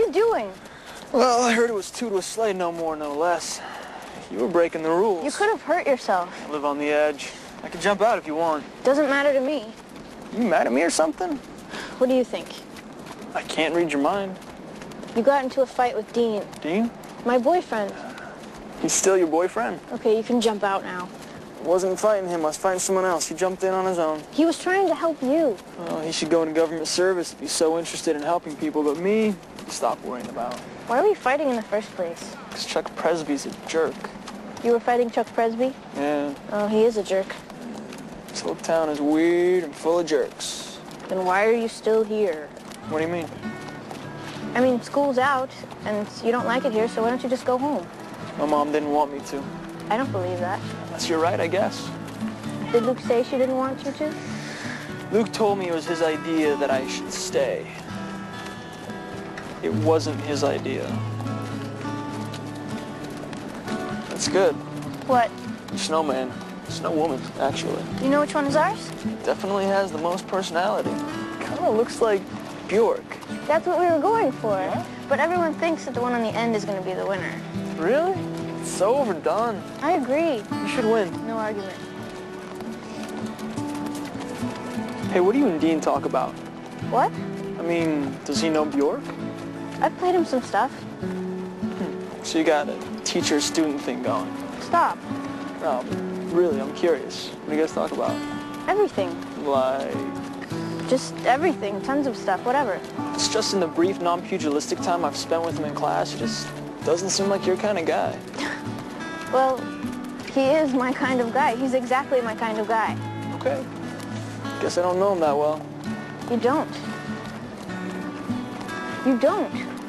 you doing? Well, I heard it was two to a sleigh, no more, no less. You were breaking the rules. You could have hurt yourself. I live on the edge. I can jump out if you want. Doesn't matter to me. You mad at me or something? What do you think? I can't read your mind. You got into a fight with Dean, Dean? my boyfriend. He's still your boyfriend. Okay, you can jump out now. I wasn't fighting him. I was fighting someone else. He jumped in on his own. He was trying to help you. Oh, he should go into government service if he's so interested in helping people. But me, stop worrying about. Why are we fighting in the first place? Because Chuck Presby's a jerk. You were fighting Chuck Presby? Yeah, Oh, he is a jerk. this whole town is weird and full of jerks. Then why are you still here? What do you mean? I mean, school's out, and you don't like it here, so why don't you just go home? My mom didn't want me to. I don't believe that. Unless you're right, I guess. Did Luke say she didn't want you to? Luke told me it was his idea that I should stay. It wasn't his idea. That's good. What? Snowman. Snow woman, actually. You know which one is ours? Definitely has the most personality. Kind of looks like Bjork. That's what we were going for. But everyone thinks that the one on the end is going to be the winner. Really? It's so overdone. I agree. You should win. No argument. Hey, what do you and Dean talk about? What? I mean, does he know Bjork? I've played him some stuff. So you got a teacher-student thing going. Stop. No, really, I'm curious. What do you guys talk about? Everything. Like, Just everything. Tons of stuff. Whatever. it's just in the brief non-pugilistic time I've spent with him in class, it just doesn't seem like your kind of guy. Well, he is my kind of guy. He's exactly my kind of guy. Okay. Guess I don't know him that well. You don't. You don't.